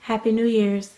Happy New Year's.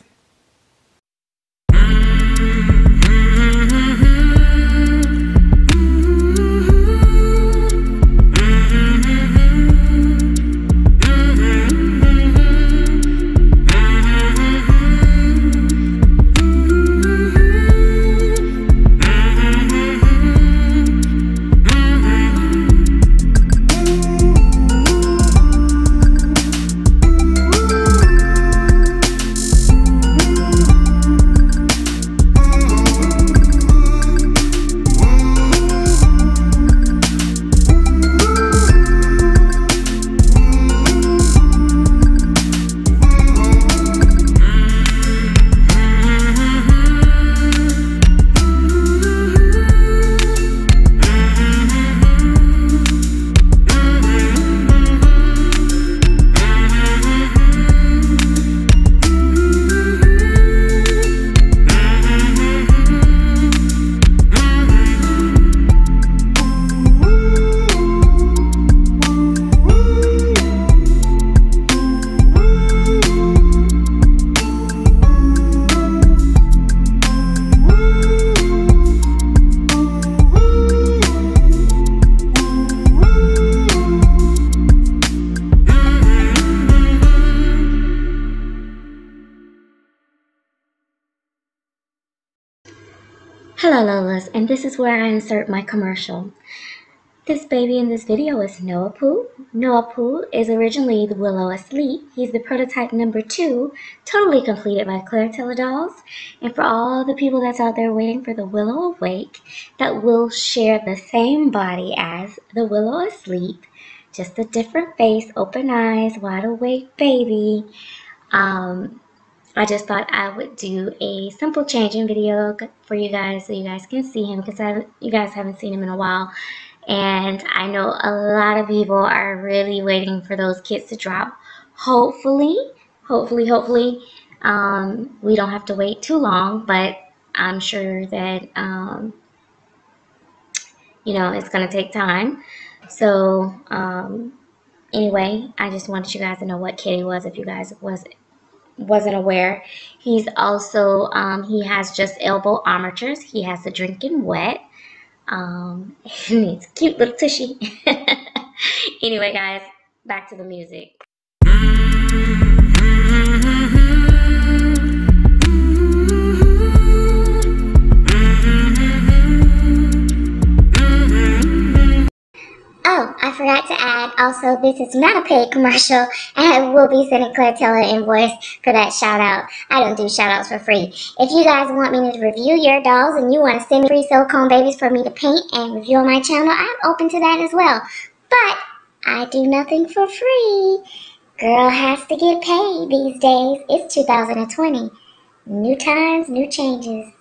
Hello Lolas, and this is where I insert my commercial. This baby in this video is Noah Pooh. Noah Pooh is originally the Willow Asleep. He's the prototype number two, totally completed by Claire Dolls. And for all the people that's out there waiting for the Willow Awake, that will share the same body as the Willow Asleep, just a different face, open eyes, wide awake baby. Um, I just thought I would do a simple changing video for you guys so you guys can see him because you guys haven't seen him in a while. And I know a lot of people are really waiting for those kits to drop. Hopefully, hopefully, hopefully, um, we don't have to wait too long, but I'm sure that, um, you know, it's going to take time. So, um, anyway, I just wanted you guys to know what kit he was if you guys was wasn't aware. He's also, um, he has just elbow armatures. He has the drinking wet. Um, and he's cute little tushy. anyway, guys, back to the music. To add, also, this is not a paid commercial, and I will be sending Claire Taylor an invoice for that shout out. I don't do shout outs for free. If you guys want me to review your dolls and you want to send me free silicone babies for me to paint and review on my channel, I'm open to that as well. But I do nothing for free. Girl has to get paid these days. It's 2020. New times, new changes.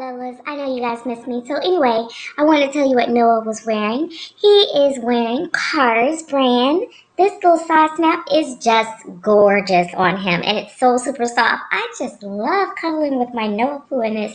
Lolas. I know you guys miss me. So anyway, I want to tell you what Noah was wearing. He is wearing Carter's brand. This little side snap is just gorgeous on him, and it's so super soft. I just love cuddling with my Noah Poo in this.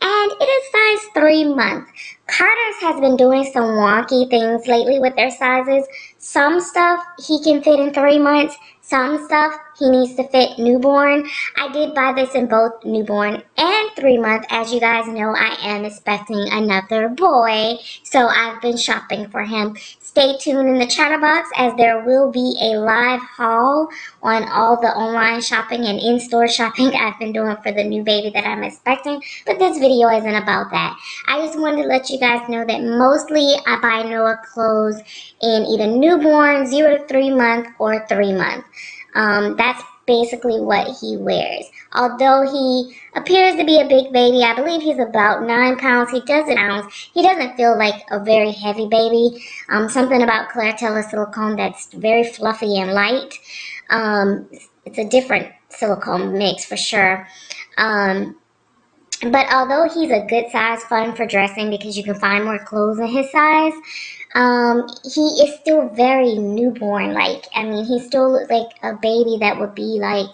And it is size 3 month. Carter's has been doing some wonky things lately with their sizes. Some stuff he can fit in 3 months, some stuff he needs to fit newborn. I did buy this in both newborn and three month. As you guys know, I am expecting another boy. So I've been shopping for him. Stay tuned in the chatterbox as there will be a live haul on all the online shopping and in-store shopping I've been doing for the new baby that I'm expecting. But this video isn't about that. I just wanted to let you guys know that mostly I buy Noah clothes in either newborn, 0 to 3 month, or 3 month. Um, that's basically what he wears. Although he appears to be a big baby, I believe he's about nine pounds. He doesn't ounce. He doesn't feel like a very heavy baby. Um, something about Claire Taylor silicone that's very fluffy and light. Um, it's a different silicone mix for sure. Um, but although he's a good size, fun for dressing because you can find more clothes in his size, um, he is still very newborn. Like, I mean, he still looks like a baby that would be like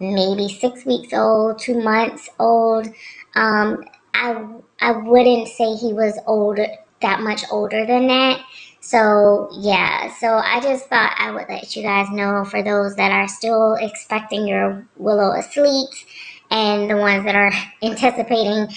maybe six weeks old, two months old. Um, I, I wouldn't say he was older, that much older than that. So, yeah, so I just thought I would let you guys know for those that are still expecting your Willow asleep and the ones that are anticipating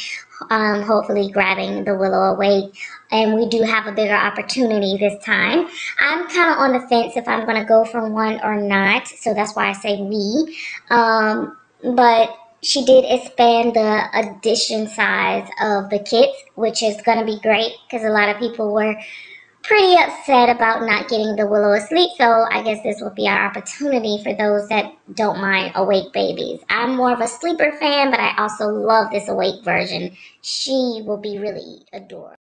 um, hopefully grabbing the Willow awake. And we do have a bigger opportunity this time. I'm kind of on the fence if I'm going to go for one or not. So that's why I say we. Um, but she did expand the edition size of the kits, which is going to be great because a lot of people were pretty upset about not getting the Willow asleep, so I guess this will be our opportunity for those that don't mind awake babies. I'm more of a sleeper fan, but I also love this awake version. She will be really adorable.